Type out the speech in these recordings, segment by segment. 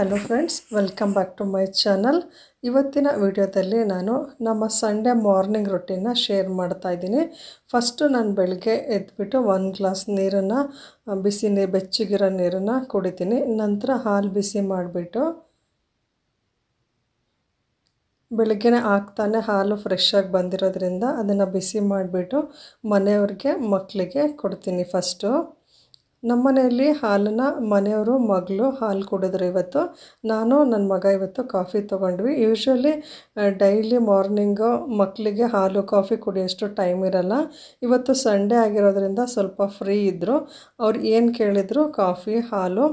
Hello friends, welcome back to my channel. ಇವತ್ತಿನ ವಿಡಿಯೋದಲ್ಲಿ ನಾನು ನಮ್ಮ ಸಂಡೇ ಮಾರ್ನಿಂಗ್ ರೊಟೀನ ಶೇರ್ ಮಾಡ್ತಾ ಇದ್ದೀನಿ. ಫಸ್ಟು ನಾನು ಬೆಳಗ್ಗೆ ಎದ್ಬಿಟ್ಟು ಒಂದು ಗ್ಲಾಸ್ ನೀರನ್ನು ಬಿಸಿ ನೀರು ಬೆಚ್ಚಗಿರೋ ನೀರನ್ನು ಕುಡಿತೀನಿ. ನಂತರ ಹಾಲು ಬಿಸಿ ಮಾಡಿಬಿಟ್ಟು ಬೆಳಗ್ಗೆನೇ ಹಾಕ್ತಾನೆ ಹಾಲು ಫ್ರೆಶ್ಶಾಗಿ ಬಂದಿರೋದ್ರಿಂದ ಅದನ್ನು ಬಿಸಿ ಮಾಡಿಬಿಟ್ಟು ಮನೆಯವ್ರಿಗೆ ಮಕ್ಕಳಿಗೆ ಕೊಡ್ತೀನಿ ಫಸ್ಟು ನಮ್ಮ ಮನೆಯಲ್ಲಿ ಹಾಲನ್ನು ಮನೆಯವರು, ಮಗಳು ಹಾಲು ಕುಡಿದ್ರು ಇವತ್ತು. ನಾನು ನನ್ನ ಮಗ ಇವತ್ತು ಕಾಫಿ ತೊಗೊಂಡ್ವಿ. ಯೂಶ್ವಲಿ ಡೈಲಿ ಮಾರ್ನಿಂಗು ಮಕ್ಕಳಿಗೆ ಹಾಲು, ಕಾಫಿ ಕುಡಿಯೋಷ್ಟು ಟೈಮ್ ಇರಲ್ಲ. ಇವತ್ತು ಸಂಡೇ ಆಗಿರೋದ್ರಿಂದ ಸ್ವಲ್ಪ ಫ್ರೀ ಇದ್ದರು ಅವ್ರು ಏನು ಕೇಳಿದ್ರು, ಕಾಫಿ, ಹಾಲು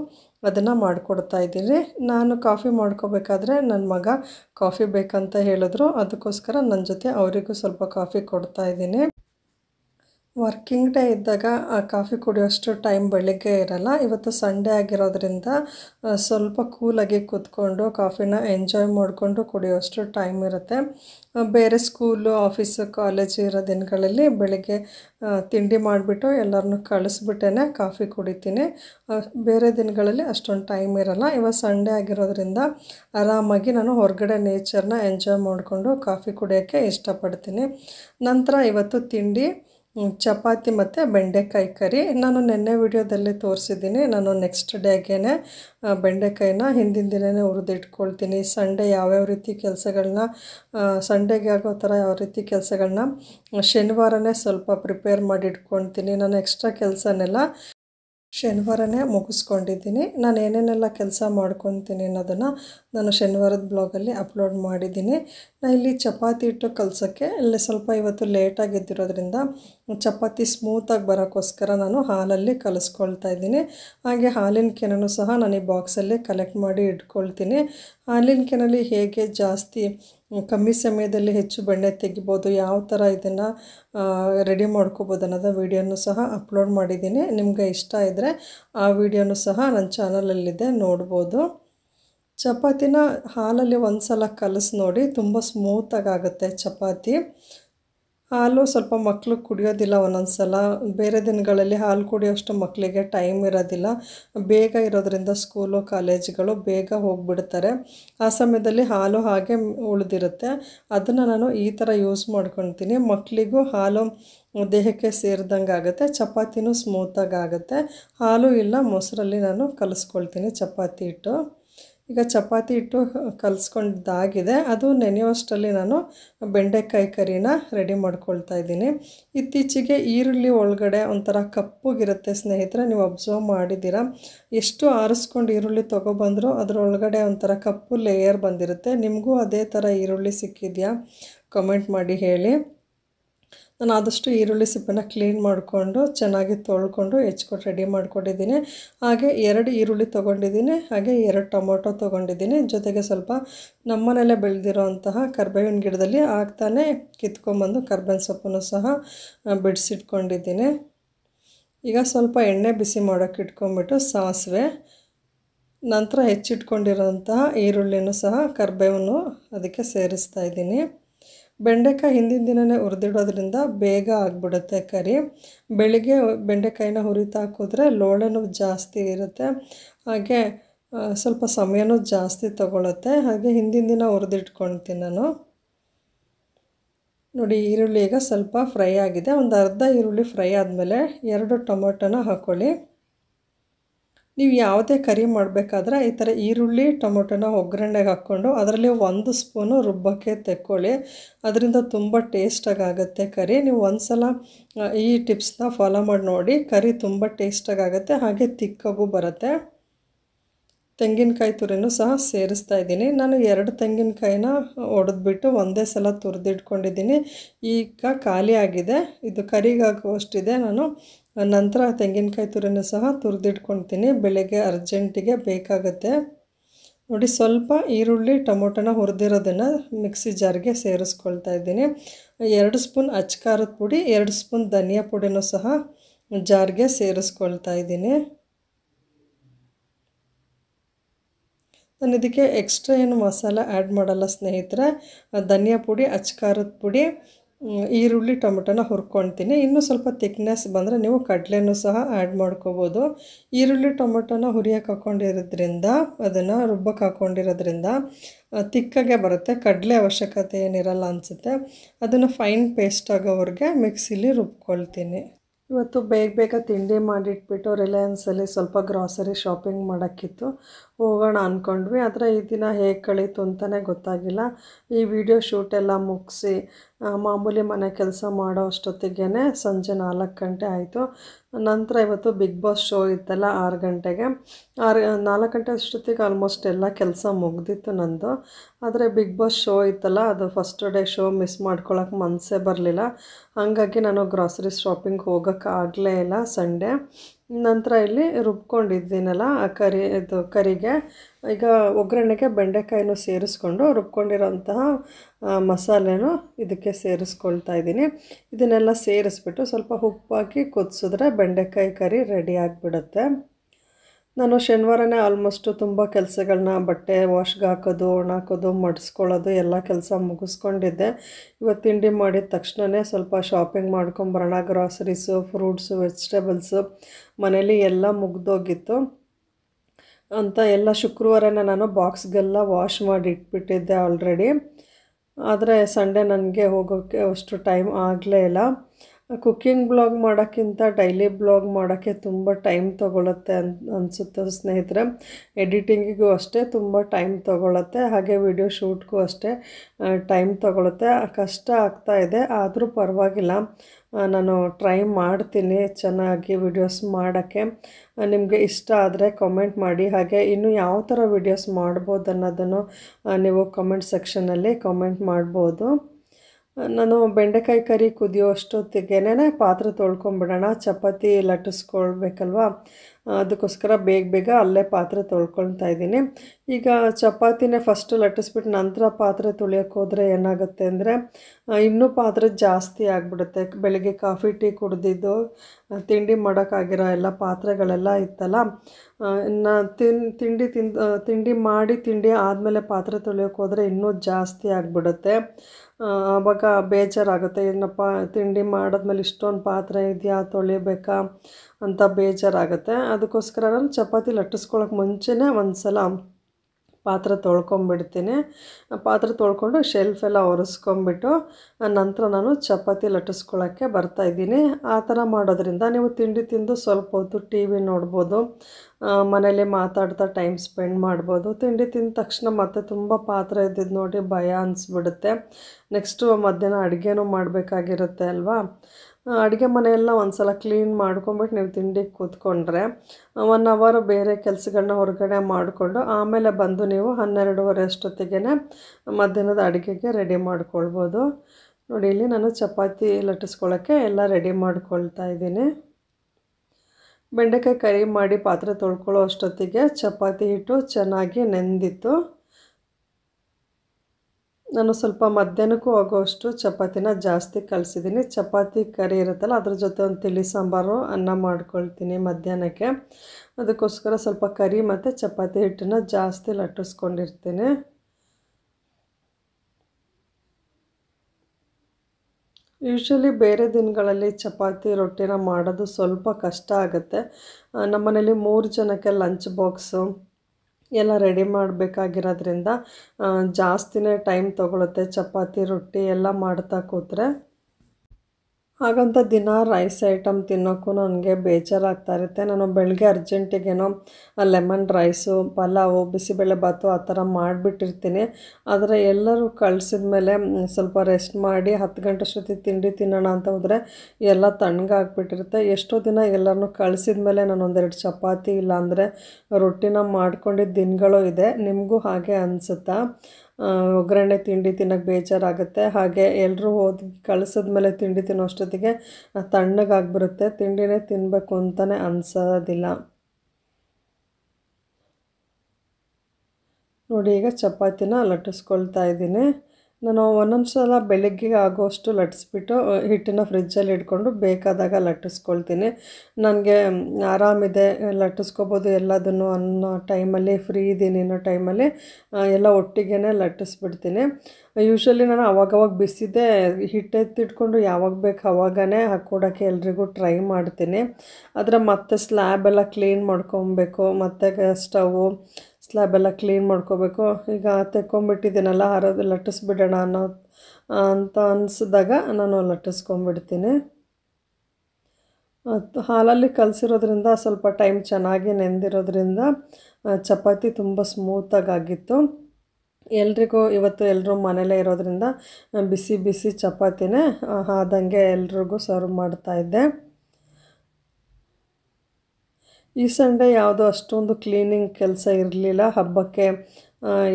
ಅದನ್ನು ಮಾಡಿಕೊಡ್ತಾ ಇದ್ದೀನಿ. ನಾನು ಕಾಫಿ ಮಾಡ್ಕೋಬೇಕಾದ್ರೆ ನನ್ನ ಮಗ ಕಾಫಿ ಬೇಕಂತ ಹೇಳಿದ್ರು. ಅದಕ್ಕೋಸ್ಕರ ನನ್ನ ಜೊತೆ ಅವರಿಗೂ ಸ್ವಲ್ಪ ಕಾಫಿ ಕೊಡ್ತಾ ಇದ್ದೀನಿ. ವರ್ಕಿಂಗ್ ಡೇ ಇದ್ದಾಗ ಕಾಫಿ ಕುಡಿಯೋಷ್ಟು ಟೈಮ್ ಬೆಳಿಗ್ಗೆ ಇರಲ್ಲ. ಇವತ್ತು ಸಂಡೇ ಆಗಿರೋದ್ರಿಂದ ಸ್ವಲ್ಪ ಕೂಲಾಗಿ ಕೂತ್ಕೊಂಡು ಕಾಫಿನ ಎಂಜಾಯ್ ಮಾಡಿಕೊಂಡು ಕುಡಿಯೋಷ್ಟು ಟೈಮ್ ಇರುತ್ತೆ. ಬೇರೆ ಸ್ಕೂಲು ಆಫೀಸು ಕಾಲೇಜು ಇರೋ ದಿನಗಳಲ್ಲಿ ಬೆಳಿಗ್ಗೆ ತಿಂಡಿ ಮಾಡಿಬಿಟ್ಟು ಎಲ್ಲರನ್ನೂ ಕಳಿಸ್ಬಿಟ್ಟೇ ಕಾಫಿ ಕುಡಿತೀನಿ. ಬೇರೆ ದಿನಗಳಲ್ಲಿ ಅಷ್ಟೊಂದು ಟೈಮ್ ಇರಲ್ಲ. ಇವತ್ತು ಸಂಡೇ ಆಗಿರೋದ್ರಿಂದ ಆರಾಮಾಗಿ ನಾನು ಹೊರಗಡೆ ನೇಚರ್ನ ಎಂಜಾಯ್ ಮಾಡಿಕೊಂಡು ಕಾಫಿ ಕುಡಿಯೋಕ್ಕೆ ಇಷ್ಟಪಡ್ತೀನಿ. ನಂತರ ಇವತ್ತು ತಿಂಡಿ ಚಪಾತಿ ಮತ್ತು ಬೆಂಡೆಕಾಯಿ ಕರಿ. ನಾನು ನಿನ್ನೆ ವಿಡಿಯೋದಲ್ಲಿ ತೋರಿಸಿದ್ದೀನಿ. ನಾನು ನೆಕ್ಸ್ಟ್ ಡೇಗೇ ಬೆಂಡೆಕಾಯಿನ ಹಿಂದಿನ ದಿನವೇ ಹುರಿದಿಟ್ಕೊಳ್ತೀನಿ. ಸಂಡೇ ಯಾವ್ಯಾವ ರೀತಿ ಕೆಲಸಗಳನ್ನ ಸಂಡೇಗೆ ಆಗೋ ಥರ ಯಾವ ರೀತಿ ಕೆಲಸಗಳನ್ನ ಶನಿವಾರನೇ ಸ್ವಲ್ಪ ಪ್ರಿಪೇರ್ ಮಾಡಿ ಇಟ್ಕೊಳ್ತೀನಿ ನಾನು ಎಕ್ಸ್ಟ್ರಾ ಕೆಲಸನೆಲ್ಲ ಶನಿವಾರನೇ ಮುಗಿಸ್ಕೊಂಡಿದ್ದೀನಿ. ನಾನು ಏನೇನೆಲ್ಲ ಕೆಲಸ ಮಾಡ್ಕೊತೀನಿ ಅನ್ನೋದನ್ನು ನಾನು ಶನಿವಾರದ ಬ್ಲಾಗಲ್ಲಿ ಅಪ್ಲೋಡ್ ಮಾಡಿದ್ದೀನಿ. ನಾನು ಇಲ್ಲಿ ಚಪಾತಿ ಇಟ್ಟು ಕಲಸೋಕ್ಕೆ ಇಲ್ಲಿ ಸ್ವಲ್ಪ ಇವತ್ತು ಲೇಟಾಗಿ ಎದ್ದಿರೋದ್ರಿಂದ ಚಪಾತಿ ಸ್ಮೂತಾಗಿ ಬರೋಕ್ಕೋಸ್ಕರ ನಾನು ಹಾಲಲ್ಲಿ ಕಲಿಸ್ಕೊಳ್ತಾ ಇದ್ದೀನಿ. ಹಾಗೆ ಹಾಲಿನ ಕೆನೂ ಸಹ ನಾನು ಈ ಬಾಕ್ಸಲ್ಲಿ ಕಲೆಕ್ಟ್ ಮಾಡಿ ಇಟ್ಕೊಳ್ತೀನಿ. ಹಾಲಿನ ಕೆನಲ್ಲಿ ಹೇಗೆ ಜಾಸ್ತಿ ಕಮ್ಮಿ ಸಮಯದಲ್ಲಿ ಹೆಚ್ಚು ಬೆಣ್ಣೆ ತೆಗಿಬೋದು, ಯಾವ ಥರ ಇದನ್ನು ರೆಡಿ ಮಾಡ್ಕೋಬೋದು ಅನ್ನೋದು ವೀಡಿಯೋನು ಸಹ ಅಪ್ಲೋಡ್ ಮಾಡಿದ್ದೀನಿ. ನಿಮಗೆ ಇಷ್ಟ ಇದ್ದರೆ ಆ ವಿಡಿಯೋನು ಸಹ ನನ್ನ ಚಾನಲಲ್ಲಿದೆ ನೋಡ್ಬೋದು. ಚಪಾತಿನ ಹಾಲಲ್ಲಿ ಒಂದು ಸಲ ಕಲಸಿ ನೋಡಿ, ತುಂಬ ಸ್ಮೂತಾಗಿ ಆಗುತ್ತೆ ಚಪಾತಿ. ಹಾಲು ಸ್ವಲ್ಪ ಮಕ್ಕಳು ಕುಡಿಯೋದಿಲ್ಲ ಒಂದೊಂದು ಸಲ ಬೇರೆ ದಿನಗಳಲ್ಲಿ ಹಾಲು ಕುಡಿಯೋಷ್ಟು ಮಕ್ಕಳಿಗೆ ಟೈಮ್ ಇರೋದಿಲ್ಲ. ಬೇಗ ಇರೋದರಿಂದ ಸ್ಕೂಲು, ಕಾಲೇಜ್ಗಳು ಬೇಗ ಹೋಗಿಬಿಡ್ತಾರೆ. ಆ ಸಮಯದಲ್ಲಿ ಹಾಲು ಹಾಗೆ ಉಳಿದಿರುತ್ತೆ. ಅದನ್ನು ನಾನು ಈ ಥರ ಯೂಸ್ ಮಾಡ್ಕೊತೀನಿ ಮಕ್ಕಳಿಗೂ ಹಾಲು ದೇಹಕ್ಕೆ ಸೇರಿದಂಗೆ ಆಗುತ್ತೆ. ಚಪಾತಿನೂ ಸ್ಮೂತಾಗಿ ಆಗುತ್ತೆ. ಹಾಲು ಇಲ್ಲ ಮೊಸರಲ್ಲಿ ನಾನು ಕಲಿಸ್ಕೊಳ್ತೀನಿ ಚಪಾತಿ ಹಿಟ್ಟು. ಈಗ ಚಪಾತಿ ಹಿಟ್ಟು ಕಲಿಸ್ಕೊಂಡಿದ್ದಾಗಿದೆ. ಅದು ನೆನೆಯುವಷ್ಟರಲ್ಲಿ ನಾನು ಬೆಂಡೆಕಾಯಿ ಕರಿನ ರೆಡಿ ಮಾಡ್ಕೊಳ್ತಾ ಇದ್ದೀನಿ. ಇತ್ತೀಚೆಗೆ ಈರುಳ್ಳಿ ಒಳಗಡೆ ಒಂಥರ ಕಪ್ಪುಗಿರುತ್ತೆ ಸ್ನೇಹಿತರೆ, ನೀವು ಅಬ್ಸರ್ವ್ ಮಾಡಿದ್ದೀರಾ? ಎಷ್ಟು ಆರಿಸ್ಕೊಂಡು ಈರುಳ್ಳಿ ತೊಗೊಬಂದರೂ ಅದರೊಳಗಡೆ ಒಂಥರ ಕಪ್ಪು ಲೇಯರ್ ಬಂದಿರುತ್ತೆ. ನಿಮಗೂ ಅದೇ ಥರ ಈರುಳ್ಳಿ ಸಿಕ್ಕಿದೆಯಾ? ಕಮೆಂಟ್ ಮಾಡಿ ಹೇಳಿ. ನಾನು ಆದಷ್ಟು ಈರುಳ್ಳಿ ಸಿಪ್ಪನ್ನು ಕ್ಲೀನ್ ಮಾಡಿಕೊಂಡು ಚೆನ್ನಾಗಿ ತೊಳ್ಕೊಂಡು ಹೆಚ್ಕೊಟ್ಟು ರೆಡಿ ಮಾಡ್ಕೊಂಡಿದ್ದೀನಿ. ಹಾಗೆ ಎರಡು ಈರುಳ್ಳಿ ತೊಗೊಂಡಿದ್ದೀನಿ, ಹಾಗೆ ಎರಡು ಟೊಮೊಟೊ ತೊಗೊಂಡಿದ್ದೀನಿ. ಜೊತೆಗೆ ಸ್ವಲ್ಪ ನಮ್ಮನೆಯಲ್ಲೇ ಬೆಳೆದಿರೋ ಅಂತಹ ಕರ್ಬೇವಿನ ಗಿಡದಲ್ಲಿ ಆಗ್ತಾನೆ ಕಿತ್ಕೊಂಬಂದು ಕರ್ಬೇವಿನ ಸೊಪ್ಪನ್ನು ಸಹ ಬಿಡಿಸಿಟ್ಕೊಂಡಿದ್ದೀನಿ. ಈಗ ಸ್ವಲ್ಪ ಎಣ್ಣೆ ಬಿಸಿ ಮಾಡೋಕ್ಕೆ ಇಟ್ಕೊಂಬಿಟ್ಟು ಸಾಸಿವೆ, ನಂತರ ಹೆಚ್ಚಿಟ್ಕೊಂಡಿರೋಂತಹ ಈರುಳ್ಳಿನೂ ಸಹ ಕರ್ಬೇವನ್ನು ಅದಕ್ಕೆ ಸೇರಿಸ್ತಾ ಇದ್ದೀನಿ. ಬೆಂಡೆಕಾಯಿ ಹಿಂದಿನ ದಿನವೇ ಹುರಿದಿಡೋದ್ರಿಂದ ಬೇಗ ಆಗಿಬಿಡುತ್ತೆ ಕರಿ. ಬೆಳಿಗ್ಗೆ ಬೆಂಡೆಕಾಯಿನ ಹುರಿತಾ ಹಾಕಿದ್ರೆ ಲೋಳೆನೂ ಜಾಸ್ತಿ ಇರುತ್ತೆ. ಹಾಗೆ ಸ್ವಲ್ಪ ಸಮಯನೂ ಜಾಸ್ತಿ ತಗೊಳುತ್ತೆ. ಹಾಗೆ ಹಿಂದಿನ ದಿನ ಹುರಿದಿಟ್ಕೊಳ್ತೀನಿ ನಾನು. ನೋಡಿ, ಈರುಳ್ಳಿ ಈಗ ಸ್ವಲ್ಪ ಫ್ರೈ ಆಗಿದೆ. ಒಂದು ಅರ್ಧ ಈರುಳ್ಳಿ ಫ್ರೈ ಆದಮೇಲೆ ಎರಡು ಟೊಮೊಟೊನ ಹಾಕ್ಕೊಳ್ಳಿ ನೀವು ಯಾವುದೇ ಕರಿ ಮಾಡಬೇಕಾದ್ರೆ ಈ ಥರ ಈರುಳ್ಳಿ, ಟೊಮೊಟೊನ ಒಗ್ಗರಣೆಗೆ ಹಾಕ್ಕೊಂಡು ಅದರಲ್ಲಿ ಒಂದು ಸ್ಪೂನು ರುಬ್ಬಕ್ಕೆ ತೆಕ್ಕೊಳ್ಳಿ. ಅದರಿಂದ ತುಂಬ ಟೇಸ್ಟಾಗಿ ಆಗುತ್ತೆ ಕರಿ. ನೀವು ಒಂದು ಸಲ ಈ ಟಿಪ್ಸ್ನ ಫಾಲೋ ಮಾಡಿ ನೋಡಿ. ಕರಿ ತುಂಬ ಟೇಸ್ಟಾಗಿ ಆಗುತ್ತೆ ಹಾಗೆ ತಿಕ್ಕಾಗೂ ಬರುತ್ತೆ. ತೆಂಗಿನಕಾಯಿ ತುರಿನೂ ಸಹ ಸೇರಿಸ್ತಾ ಇದ್ದೀನಿ. ನಾನು ಎರಡು ತೆಂಗಿನಕಾಯಿನ ಒಡೆದ್ಬಿಟ್ಟು ಒಂದೇ ಸಲ ತುರಿದಿಟ್ಕೊಂಡಿದ್ದೀನಿ. ಈಗ ಖಾಲಿ ಆಗಿದೆ ಇದು ಕರಿಗಾಗುವಷ್ಟಿದೆ. ನಾನು ನಂತರ ತೆಂಗಿನಕಾಯಿ ತುರಿನೂ ಸಹ ತುರಿದಿಟ್ಕೊಳ್ತೀನಿ. ಬೆಳಗ್ಗೆ ಅರ್ಜೆಂಟಿಗೆ ಬೇಕಾಗುತ್ತೆ. ನೋಡಿ, ಸ್ವಲ್ಪ ಈರುಳ್ಳಿ, ಟೊಮೊಟೊನ ಹುರಿದಿರೋದನ್ನು ಮಿಕ್ಸಿ ಜಾರ್ಗೆ ಸೇರಿಸ್ಕೊಳ್ತಾ ಇದ್ದೀನಿ. ಎರಡು ಸ್ಪೂನ್ ಅಚ್ಕಾರದ ಪುಡಿ, ಎರಡು ಸ್ಪೂನ್ ಧನಿಯಾ ಪುಡಿನೂ ಸಹ ಜಾರ್ಗೆ ಸೇರಿಸ್ಕೊಳ್ತಾ ಇದ್ದೀನಿ. ನಾನು ಇದಕ್ಕೆ ಎಕ್ಸ್ಟ್ರಾ ಏನು ಮಸಾಲ ಆ್ಯಡ್ ಮಾಡಲ್ಲ ಸ್ನೇಹಿತರೆ. ಧನಿಯಾ ಪುಡಿ, ಅಚ್ಕಾರದ ಪುಡಿ ಈರುಳ್ಳಿ ಟೊಮೆಟೊನ ಹುರ್ಕೊತೀನಿ ಇನ್ನೂ ಸ್ವಲ್ಪ ತಿಕ್ನೆಸ್ ಬಂದರೆ ನೀವು ಕಡಲೆನೂ ಸಹ ಆ್ಯಡ್ ಮಾಡ್ಕೋಬೋದು. ಈರುಳ್ಳಿ ಟೊಮೆಟೊನ ಹುರಿಯೋಕೆ ಹಾಕ್ಕೊಂಡಿರೋದ್ರಿಂದ ಅದನ್ನು ರುಬ್ಬಕ್ಕೆ ಹಾಕ್ಕೊಂಡಿರೋದ್ರಿಂದ ತಿಕ್ಕಾಗೆ ಬರುತ್ತೆ. ಕಡಲೆ ಅವಶ್ಯಕತೆ ಏನಿರಲ್ಲ ಅನಿಸುತ್ತೆ. ಅದನ್ನು ಫೈನ್ ಪೇಸ್ಟ್ ಆಗೋವರೆಗೆ ಮಿಕ್ಸಿಲಿ ರುಬ್ಕೊಳ್ತೀನಿ. ಇವತ್ತು ಬೇಗ ಬೇಗ ತಿಂಡಿ ಮಾಡಿಟ್ಬಿಟ್ಟು ರಿಲಯನ್ಸಲ್ಲಿ ಸ್ವಲ್ಪ ಗ್ರಾಸರಿ ಶಾಪಿಂಗ್ ಮಾಡೋಕ್ಕಿತ್ತು. ಹೋಗೋಣ ಅಂದ್ಕೊಂಡ್ವಿ ಆದರೆ ಈ ದಿನ ಹೇಗೆ ಕಳೀತು ಅಂತಲೇ ಗೊತ್ತಾಗಿಲ್ಲ. ಈ ವಿಡಿಯೋ ಶೂಟ್ ಎಲ್ಲ ಮುಗಿಸಿ ಮಾಮೂಲಿ ಮನೆ ಕೆಲಸ ಮಾಡೋ ಅಷ್ಟೊತ್ತಿಗೆ ಸಂಜೆ ನಾಲ್ಕು ಗಂಟೆ ಆಯಿತು. ನಂತರ ಇವತ್ತು ಬಿಗ್ ಬಾಸ್ ಶೋ ಇತ್ತಲ್ಲ ಆರು ಗಂಟೆಗೆ. ಆರು, ನಾಲ್ಕು ಗಂಟೆ ಅಷ್ಟೊತ್ತಿಗೆ ಆಲ್ಮೋಸ್ಟ್ ಎಲ್ಲ ಕೆಲಸ ಮುಗ್ದಿತ್ತು ನಂದು. ಆದರೆ ಬಿಗ್ ಬಾಸ್ ಶೋ ಇತ್ತಲ್ಲ, ಅದು ಫಸ್ಟ್ ಡೇ ಶೋ ಮಿಸ್ ಮಾಡ್ಕೊಳಕ್ಕೆ ಮನಸ್ಸೇ ಬರಲಿಲ್ಲ. ಹಾಗಾಗಿ ನಾನು ಗ್ರಾಸರಿ ಶಾಪಿಂಗ್ ಹೋಗೋಕ್ಕಾಗಲೇ ಇಲ್ಲ ಸಂಡೇ. ನಂತರ ಇಲ್ಲಿ ರುಬ್ಕೊಂಡಿದ್ದೀನಲ್ಲ, ಆ ಕರಿ, ಇದು ಕರಿಗೆ. ಈಗ ಒಗ್ಗರಣೆಗೆ ಬೆಂಡೆಕಾಯಿನೂ ಸೇರಿಸ್ಕೊಂಡು ರುಬ್ಕೊಂಡಿರೋಂತಹ ಮಸಾಲೆನೂ ಇದಕ್ಕೆ ಸೇರಿಸ್ಕೊಳ್ತಾ ಇದ್ದೀನಿ. ಇದನ್ನೆಲ್ಲ ಸೇರಿಸ್ಬಿಟ್ಟು ಸ್ವಲ್ಪ ಉಪ್ಪಾಕಿ ಕುದಿಸಿದ್ರೆ ಬೆಂಡೆಕಾಯಿ ಕರಿ ರೆಡಿ ಆಗಿಬಿಡುತ್ತೆ. ನಾನು ಶನಿವಾರನೇ ಆಲ್ಮೋಸ್ಟು ತುಂಬ ಕೆಲಸಗಳನ್ನ ಬಟ್ಟೆ ವಾಶ್ಗೆ ಹಾಕೋದು ಒಣಾಕೋದು ಮಡಿಸ್ಕೊಳ್ಳೋದು ಎಲ್ಲ ಕೆಲಸ ಮುಗಿಸ್ಕೊಂಡಿದ್ದೆ. ಇವತ್ತು ತಿಂಡಿ ಮಾಡಿದ ತಕ್ಷಣವೇ ಸ್ವಲ್ಪ ಶಾಪಿಂಗ್ ಮಾಡ್ಕೊಂಬರೋಣ ಗ್ರಾಸರೀಸು ಫ್ರೂಟ್ಸು ವೆಜಿಟೇಬಲ್ಸು ಮನೇಲಿ ಎಲ್ಲ ಮುಗ್ದೋಗಿತ್ತು. ಅಂತ ಎಲ್ಲ ಶುಕ್ರವಾರನೇ ನಾನು ಬಾಕ್ಸ್ಗೆಲ್ಲ ವಾಶ್ ಮಾಡಿ ಇಟ್ಬಿಟ್ಟಿದ್ದೆ ಆಲ್ರೆಡಿ ಆದರೆ ಸಂಡೇ ನನಗೆ ಹೋಗೋಕ್ಕೆ ಅಷ್ಟು ಟೈಮ್ ಆಗಲೇ ಇಲ್ಲ. ಕುಕ್ಕಿಂಗ್ ಬ್ಲಾಗ್ ಮಾಡೋಕ್ಕಿಂತ ಡೈಲಿ ಬ್ಲಾಗ್ ಮಾಡೋಕ್ಕೆ ತುಂಬ ಟೈಮ್ ತೊಗೊಳುತ್ತೆ ಅನ್, ಅನಿಸುತ್ತೆ ಸ್ನೇಹಿತರೆ. ಎಡಿಟಿಂಗಿಗೂ ಅಷ್ಟೇ ತುಂಬ ಟೈಮ್ ತೊಗೊಳುತ್ತೆ, ಹಾಗೆ ವಿಡಿಯೋ ಶೂಟ್ಗೂ ಅಷ್ಟೇ ಟೈಮ್ ತೊಗೊಳುತ್ತೆ. ಕಷ್ಟ ಆಗ್ತಾ ಇದೆ, ಆದರೂ ಪರವಾಗಿಲ್ಲ. ನಾನು ಟ್ರೈ ಮಾಡ್ತೀನಿ ಚೆನ್ನಾಗಿ ವಿಡಿಯೋಸ್ ಮಾಡೋಕ್ಕೆ. ನಿಮಗೆ ಇಷ್ಟ ಆದರೆ ಕಮೆಂಟ್ ಮಾಡಿ. ಹಾಗೆ ಇನ್ನು ಯಾವ ಥರ ವಿಡಿಯೋಸ್ ಮಾಡ್ಬೋದು ಅನ್ನೋದನ್ನು ನೀವು ಕಮೆಂಟ್ ಸೆಕ್ಷನಲ್ಲಿ ಕಮೆಂಟ್ ಮಾಡ್ಬೋದು. ನಾನು ಬೆಂಡೆಕಾಯಿ ಕರಿ ಕುದಿಯೋ ಅಷ್ಟೊತ್ತಿಗೆನೇ ಪಾತ್ರೆ ತೊಳ್ಕೊಂಬಿಡೋಣ. ಚಪಾತಿ ಲಟ್ಟಿಸ್ಕೊಳ್ಬೇಕಲ್ವ? ಅದಕ್ಕೋಸ್ಕರ ಬೇಗ ಬೇಗ ಅಲ್ಲೇ ಪಾತ್ರೆ ತೊಳ್ಕೊಳ್ತಾ ಇದ್ದೀನಿ. ಈಗ ಚಪಾತಿನೇ ಫಸ್ಟು ಲಟ್ಟಿಸ್ಬಿಟ್ಟು ನಂತರ ಪಾತ್ರೆ ತೊಳಿಯೋಕೆ ಹೋದರೆ ಏನಾಗುತ್ತೆ ಅಂದರೆ ಇನ್ನೂ ಪಾತ್ರೆ ಜಾಸ್ತಿ ಆಗಿಬಿಡುತ್ತೆ. ಬೆಳಗ್ಗೆ ಕಾಫಿ, ಟೀ ಕುಡಿದಿದ್ದು ತಿಂಡಿ ಮಾಡೋಕ್ಕಾಗಿರೋ ಎಲ್ಲ ಪಾತ್ರೆಗಳೆಲ್ಲ ಇತ್ತಲ್ಲ ಇನ್ನು ತಿಂಡಿ ತಿಂದು ತಿಂಡಿ ಮಾಡಿ ತಿಂಡಿ ಆದಮೇಲೆ ಪಾತ್ರೆ ತೊಳಿಯೋಕೆ ಹೋದರೆ ಇನ್ನೂ ಜಾಸ್ತಿ ಆಗಿಬಿಡುತ್ತೆ. ಆವಾಗ ಬೇಜಾರಾಗುತ್ತೆ. ಏನಪ್ಪ, ತಿಂಡಿ ಮಾಡಿದ್ಮೇಲೆ ಇಷ್ಟೊಂದು ಪಾತ್ರೆ ಇದೆಯಾ, ತೊಳಿಬೇಕಾ ಅಂತ ಬೇಜಾರಾಗುತ್ತೆ. ಅದಕ್ಕೋಸ್ಕರ ನಾನು ಚಪಾತಿ ಲಟ್ಟಿಸ್ಕೊಳ್ಳೋಕೆ ಮುಂಚೆನೇ ಒಂದು ಸಲ ಪಾತ್ರೆ ತೊಳ್ಕೊಂಬಿಡ್ತೀನಿ. ಪಾತ್ರೆ ತೊಳ್ಕೊಂಡು ಶೆಲ್ಫೆಲ್ಲ ಒರೆಸ್ಕೊಂಬಿಟ್ಟು ನಂತರ ನಾನು ಚಪಾತಿ ಲಟ್ಟಿಸ್ಕೊಳ್ಳೋಕ್ಕೆ ಬರ್ತಾಯಿದ್ದೀನಿ ಆ ಥರ ಮಾಡೋದ್ರಿಂದ ನೀವು ತಿಂಡಿ ತಿಂದು ಸ್ವಲ್ಪ ಹೊತ್ತು ಟಿ ವಿ ನೋಡ್ಬೋದು ಮನೇಲಿ ಮಾತಾಡ್ತಾ ಟೈಮ್ ಸ್ಪೆಂಡ್ ಮಾಡ್ಬೋದು. ತಿಂಡಿ ತಿಂದ ತಕ್ಷಣ ಮತ್ತೆ ತುಂಬ ಪಾತ್ರೆ ಇದ್ದಿದ್ದು ನೋಡಿ ಭಯ ಅನಿಸ್ಬಿಡುತ್ತೆ. ನೆಕ್ಸ್ಟು ಮಧ್ಯಾಹ್ನ ಅಡುಗೆನೂ ಮಾಡಬೇಕಾಗಿರುತ್ತೆ ಅಲ್ವಾ? ಅಡುಗೆ ಮನೆಯೆಲ್ಲ ಒಂದು ಸಲ ಕ್ಲೀನ್ ಮಾಡ್ಕೊಂಬಿಟ್ಟು ನೀವು ತಿಂಡಿಗೆ ಕೂತ್ಕೊಂಡ್ರೆ ಒನ್ ಅವರ್ ಬೇರೆ ಕೆಲಸಗಳನ್ನ ಹೊರಗಡೆ ಮಾಡಿಕೊಂಡು ಆಮೇಲೆ ಬಂದು ನೀವು ಹನ್ನೆರಡುವರೆ ಅಷ್ಟೊತ್ತಿಗೆ ಮಧ್ಯಾಹ್ನದ ಅಡುಗೆಗೆ ರೆಡಿ ಮಾಡ್ಕೊಳ್ಬೋದು. ನೋಡಿ, ಇಲ್ಲಿ ನಾನು ಚಪಾತಿ ಲಟ್ಟಿಸ್ಕೊಳ್ಳೋಕ್ಕೆ ಎಲ್ಲ ರೆಡಿ ಮಾಡ್ಕೊಳ್ತಾ ಇದ್ದೀನಿ. ಬೆಂಡೆಕಾಯಿ ಕರಿ ಮಾಡಿ ಪಾತ್ರೆ ತೊಳ್ಕೊಳ್ಳೋ ಅಷ್ಟೊತ್ತಿಗೆ ಚಪಾತಿ ಹಿಟ್ಟು ಚೆನ್ನಾಗಿ ನೆಂದಿತ್ತು. ನಾನು ಸ್ವಲ್ಪ ಮಧ್ಯಾಹ್ನಕ್ಕೂ ಆಗೋಷ್ಟು ಚಪಾತಿನ ಜಾಸ್ತಿ ಕಲಿಸಿದ್ದೀನಿ. ಚಪಾತಿ ಕರಿ ಇರುತ್ತಲ್ಲ, ಅದ್ರ ಜೊತೆ ಒಂದು ತಿಳಿ ಸಾಂಬಾರು, ಅನ್ನ ಮಾಡ್ಕೊಳ್ತೀನಿ ಮಧ್ಯಾಹ್ನಕ್ಕೆ. ಅದಕ್ಕೋಸ್ಕರ ಸ್ವಲ್ಪ ಕರಿ ಮತ್ತು ಚಪಾತಿ ಹಿಟ್ಟನ್ನ ಜಾಸ್ತಿ ಲಟ್ಟಿಸ್ಕೊಂಡಿರ್ತೀನಿ. ಯೂಶ್ವಲಿ ಬೇರೆ ದಿನಗಳಲ್ಲಿ ಚಪಾತಿ ರೊಟ್ಟಿನ ಮಾಡೋದು ಸ್ವಲ್ಪ ಕಷ್ಟ ಆಗುತ್ತೆ. ನಮ್ಮನೇಲಿ ಮೂರು ಜನಕ್ಕೆ ಲಂಚ್ ಬಾಕ್ಸು ಎಲ್ಲ ರೆಡಿ ಮಾಡಬೇಕಾಗಿರೋದ್ರಿಂದ ಜಾಸ್ತಿನೇ ಟೈಮ್ ತೊಗೊಳುತ್ತೆ. ಚಪಾತಿ ರೊಟ್ಟಿ ಎಲ್ಲ ಮಾಡ್ತಾ ಕೂತ್ರೆ. ಹಾಗಂತ ದಿನ ರೈಸ್ ಐಟಮ್ ತಿನ್ನೋಕ್ಕೂ ನನಗೆ ಬೇಜಾರಾಗ್ತಾ ಇರುತ್ತೆ. ನಾನು ಬೆಳಗ್ಗೆ ಅರ್ಜೆಂಟಿಗೇನೋ ಲೆಮನ್ ರೈಸು ಪಲಾವು ಬಿಸಿಬೇಳೆಭಾತು ಆ ಥರ ಮಾಡಿಬಿಟ್ಟಿರ್ತೀನಿ. ಆದರೆ ಎಲ್ಲರೂ ಕಳಿಸಿದ ಮೇಲೆ ಸ್ವಲ್ಪ ರೆಸ್ಟ್ ಮಾಡಿ ಹತ್ತು ಗಂಟೆ ಅಷ್ಟೊತ್ತಿಗೆ ತಿಂಡಿ ತಿನ್ನೋಣ ಅಂತ ಹೋದರೆ ಎಲ್ಲ ತಣ್ಣಗಾಗ್ಬಿಟ್ಟಿರುತ್ತೆ. ಎಷ್ಟೋ ದಿನ ಎಲ್ಲರನ್ನೂ ಕಳಿಸಿದ ಮೇಲೆ ನಾನು ಒಂದೆರಡು ಚಪಾತಿ ಇಲ್ಲಾಂದರೆ ರೊಟ್ಟಿನ ಮಾಡ್ಕೊಂಡಿದ್ದ ದಿನಗಳು ಇದೆ. ನಿಮಗೂ ಹಾಗೆ ಅನಿಸುತ್ತಾ? ಒಗ್ಗರಣೆ ತಿಂಡಿ ತಿನ್ನೋಕ್ಕೆ ಬೇಜಾರಾಗುತ್ತೆ. ಹಾಗೆ ಎಲ್ಲರೂ ಹೋದ ಕಳಿಸಿದ್ಮೇಲೆ ತಿಂಡಿ ತಿನ್ನೋ ಅಷ್ಟೊತ್ತಿಗೆ ತಣ್ಣಗಾಗ್ಬಿರುತ್ತೆ ತಿಂಡಿನೇ ತಿನ್ನಬೇಕು ಅಂತಲೇ ಅನಿಸೋದಿಲ್ಲ. ನೋಡಿ, ಈಗ ಚಪಾತಿನ ಲಟ್ಟಿಸ್ಕೊಳ್ತಾ ಇದ್ದೀನಿ. ನಾನು ಒಂದೊಂದು ಸಲ ಬೆಳಗ್ಗೆ ಆಗೋಷ್ಟು ಲಟ್ಟಿಸ್ಬಿಟ್ಟು ಹಿಟ್ಟನ್ನು ಫ್ರಿಜ್ಜಲ್ಲಿ ಇಟ್ಕೊಂಡು ಬೇಕಾದಾಗ ಲಟ್ಟಿಸ್ಕೊಳ್ತೀನಿ. ನನಗೆ ಆರಾಮಿದೆ, ಲಟ್ಟಿಸ್ಕೊಬೋದು ಎಲ್ಲದನ್ನು ಅನ್ನೋ ಟೈಮಲ್ಲಿ, ಫ್ರೀ ಇದ್ದೀನಿ ಅನ್ನೋ ಟೈಮಲ್ಲಿ ಎಲ್ಲ ಒಟ್ಟಿಗೆ ಲಟ್ಟಿಸ್ಬಿಡ್ತೀನಿ. ಯೂಶ್ವಲಿ ನಾನು ಅವಾಗವಾಗ ಬಿಸಿದೆ ಹಿಟ್ಟೆತ್ತಿಟ್ಕೊಂಡು ಯಾವಾಗ ಬೇಕು ಅವಾಗನೇ ಹಾಕ್ಕೊಡೋಕ್ಕೆ ಎಲ್ರಿಗೂ ಟ್ರೈ ಮಾಡ್ತೀನಿ. ಆದರೆ ಮತ್ತೆ ಸ್ಲ್ಯಾಬ್ ಎಲ್ಲ ಕ್ಲೀನ್ ಮಾಡ್ಕೊಬೇಕು, ಮತ್ತು ಸ್ಟವು ಸ್ಲ್ಯಾಬ್ ಎಲ್ಲ ಕ್ಲೀನ್ ಮಾಡ್ಕೋಬೇಕು. ಈಗ ತೆಕ್ಕೊಂಬಿಟ್ಟಿದ್ದೀನಲ್ಲ, ಹರಿದು ಲಟ್ಟಿಸ್ಬಿಡೋಣ ಅನ್ನೋ ಅಂತ ಅನಿಸಿದಾಗ ನಾನು ಲಟ್ಟಿಸ್ಕೊಂಬಿಡ್ತೀನಿ. ಹಾಲಲ್ಲಿ ಕಲಸಿರೋದ್ರಿಂದ ಸ್ವಲ್ಪ ಟೈಮ್ ಚೆನ್ನಾಗಿ ನೆಂದಿರೋದ್ರಿಂದ ಚಪಾತಿ ತುಂಬ ಸ್ಮೂತಾಗಿ ಆಗಿತ್ತು ಎಲ್ರಿಗೂ ಇವತ್ತು ಎಲ್ಲರೂ ಮನೇಲೇ ಇರೋದ್ರಿಂದ ಬಿಸಿ ಬಿಸಿ ಚಪಾತಿನೇ ಆದಂಗೆ ಎಲ್ರಿಗೂ ಸರ್ವ್ ಮಾಡ್ತಾಯಿದ್ದೆ ಈ ಸಂಡೇ ಯಾವುದೋ ಅಷ್ಟೊಂದು ಕ್ಲೀನಿಂಗ್ ಕೆಲಸ ಇರಲಿಲ್ಲ. ಹಬ್ಬಕ್ಕೆ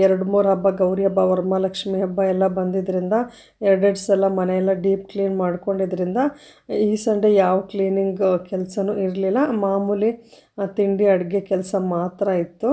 ಎರಡು ಮೂರು ಹಬ್ಬ, ಗೌರಿ ಹಬ್ಬ, ವರಮಹಾಲಕ್ಷ್ಮಿ ಹಬ್ಬ ಎಲ್ಲ ಬಂದಿದ್ದರಿಂದ ಎರಡೆರಡು ಸಲ ಮನೆಯೆಲ್ಲ ಡೀಪ್ ಕ್ಲೀನ್ ಮಾಡ್ಕೊಂಡಿದ್ದರಿಂದ ಈ ಸಂಡೇ ಯಾವ ಕ್ಲೀನಿಂಗ್ ಕೆಲಸನೂ ಇರಲಿಲ್ಲ. ಮಾಮೂಲಿ ತಿಂಡಿ, ಅಡುಗೆ ಕೆಲಸ ಮಾತ್ರ ಇತ್ತು.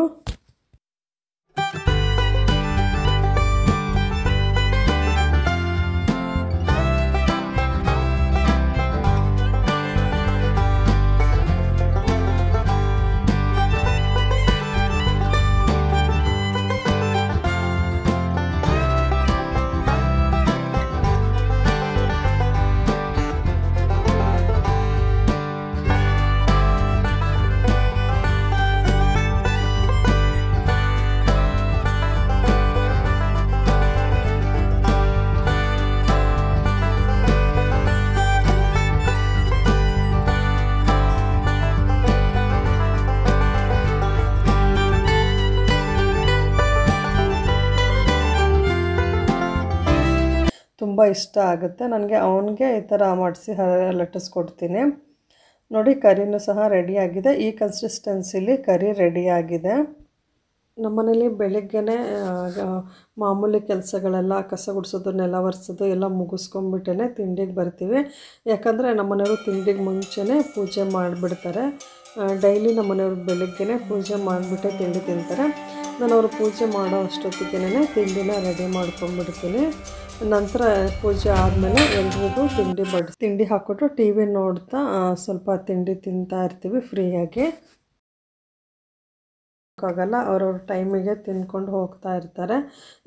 ತುಂಬ ಇಷ್ಟ ಆಗುತ್ತೆ. ನನಗೆ ಅವನಿಗೆ ಈ ಥರ ಮಾಡಿಸಿ ಲಟ್ಟಿಸ್ಕೊಡ್ತೀನಿ ನೋಡಿ, ಕರಿನೂ ಸಹ ರೆಡಿಯಾಗಿದೆ ಈ ಕನ್ಸಿಸ್ಟೆನ್ಸಿಲಿ ಕರಿ ರೆಡಿಯಾಗಿದೆ ನಮ್ಮನೇಲಿ ಬೆಳಗ್ಗೆನೇ ಮಾಮೂಲಿ ಕೆಲಸಗಳೆಲ್ಲ, ಕಸ ಗುಡಿಸೋದು, ನೆಲ ಒರೆಸೋದು ಎಲ್ಲ ಮುಗಿಸ್ಕೊಂಡ್ಬಿಟ್ಟೇ ತಿಂಡಿಗೆ ಬರ್ತೀವಿ. ಯಾಕಂದರೆ ನಮ್ಮನೆಯವರು ತಿಂಡಿಗೆ ಮುಂಚೆನೇ ಪೂಜೆ ಮಾಡಿಬಿಡ್ತಾರೆ. ಡೈಲಿ ನಮ್ಮನೆಯವ್ರು ಬೆಳಗ್ಗೆನೇ ಪೂಜೆ ಮಾಡಿಬಿಟ್ಟೆ ತಿಂಡಿ ತಿಂತಾರೆ. ನಾನು ಅವರು ಪೂಜೆ ಮಾಡೋ ಅಷ್ಟೊತ್ತಿಗೆ ತಿಂಡಿನ ರೆಡಿ ಮಾಡ್ಕೊಂಡ್ಬಿಡ್ತೀನಿ. ನಂತರ ಪೂಜೆ ಆದಮೇಲೆ ಎಲ್ರಿಗೂ ತಿಂಡಿ ಬಡಿಸಿ ತಿಂಡಿ ಹಾಕ್ಕೊಟ್ಟು ಟಿ ವಿ ನೋಡ್ತಾ ಸ್ವಲ್ಪ ತಿಂಡಿ ತಿಂತಾ ಇರ್ತೀವಿ ಫ್ರೀಯಾಗಿ. ಆಗಲ್ಲ, ಅವ್ರವ್ರ ಟೈಮಿಗೆ ತಿಂದ್ಕೊಂಡು ಹೋಗ್ತಾ ಇರ್ತಾರೆ.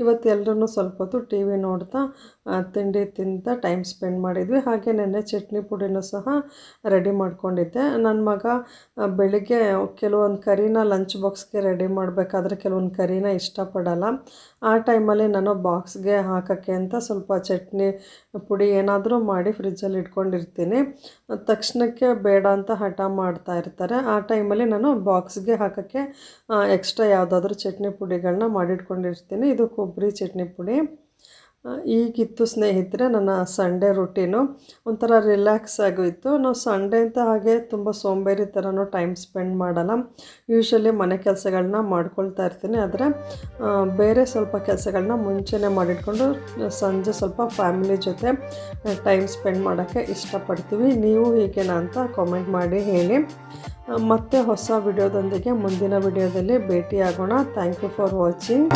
ಇವತ್ತು ಎಲ್ಲರೂ ಸ್ವಲ್ಪ ಹೊತ್ತು ಟಿ ವಿ ನೋಡ್ತಾ ತಿಂಡಿ ತಿಂತ ಟೈಮ್ ಸ್ಪೆಂಡ್ ಮಾಡಿದ್ವಿ. ಹಾಗೆ ನೆನ್ನೆ ಚಟ್ನಿ ಪುಡಿನೂ ಸಹ ರೆಡಿ ಮಾಡ್ಕೊಂಡಿದ್ದೆ. ನನ್ನ ಮಗ ಬೆಳಿಗ್ಗೆ ಕೆಲವೊಂದು ಕರಿನ ಲಂಚ್ ಬಾಕ್ಸ್ಗೆ ರೆಡಿ ಮಾಡಬೇಕಾದ್ರೆ ಕೆಲವೊಂದು ಕರಿನ ಇಷ್ಟಪಡಲ್ಲ. ಆ ಟೈಮಲ್ಲಿ ನಾನು ಬಾಕ್ಸ್ಗೆ ಹಾಕೋಕ್ಕೆ ಅಂತ ಸ್ವಲ್ಪ ಚಟ್ನಿ ಪುಡಿ ಏನಾದರೂ ಮಾಡಿ ಫ್ರಿಜ್ಜಲ್ಲಿ ಇಟ್ಕೊಂಡಿರ್ತೀನಿ. ತಕ್ಷಣಕ್ಕೆ ಬೇಡ ಅಂತ ಹಠ ಮಾಡ್ತಾ ಇರ್ತಾರೆ. ಆ ಟೈಮಲ್ಲಿ ನಾನು ಬಾಕ್ಸ್ಗೆ ಹಾಕೋಕ್ಕೆ ಎಕ್ಸ್ಟ್ರಾ ಯಾವುದಾದ್ರೂ ಚಟ್ನಿ ಪುಡಿಗಳನ್ನ ಮಾಡಿಟ್ಕೊಂಡಿರ್ತೀನಿ. ಇದು ಕೊಬ್ಬರಿ ಚಟ್ನಿ ಪುಡಿ. ಈಗಿತ್ತು ಸ್ನೇಹಿತರೆ, ನನ್ನ ಸಂಡೇ ರುಟೀನು ಒಂಥರ ರಿಲ್ಯಾಕ್ಸ್ ಆಗೋಯಿತು. ನಾವು ಸಂಡೇ ಅಂತ ಹಾಗೆ ತುಂಬ ಸೋಂಬೇರಿ ಥರನೂ ಟೈಮ್ ಸ್ಪೆಂಡ್ ಮಾಡಲ್ಲ. ಯೂಶ್ವಲಿ ಮನೆ ಕೆಲಸಗಳನ್ನ ಮಾಡ್ಕೊಳ್ತಾ ಇರ್ತೀನಿ. ಆದರೆ ಬೇರೆ ಸ್ವಲ್ಪ ಕೆಲಸಗಳನ್ನ ಮುಂಚೆನೇ ಮಾಡಿಟ್ಕೊಂಡು, ಸಂಜೆ ಸ್ವಲ್ಪ ಫ್ಯಾಮಿಲಿ ಜೊತೆ ಟೈಮ್ ಸ್ಪೆಂಡ್ ಮಾಡೋಕ್ಕೆ ಇಷ್ಟಪಡ್ತೀವಿ. ನೀವು ಹೀಗೇನಾ ಅಂತ ಕಾಮೆಂಟ್ ಮಾಡಿ ಹೇಳಿ. ಮತ್ತೆ ಹೊಸ ವಿಡಿಯೋದೊಂದಿಗೆ ಮುಂದಿನ ವಿಡಿಯೋದಲ್ಲಿ ಭೇಟಿಯಾಗೋಣ. Thank you for watching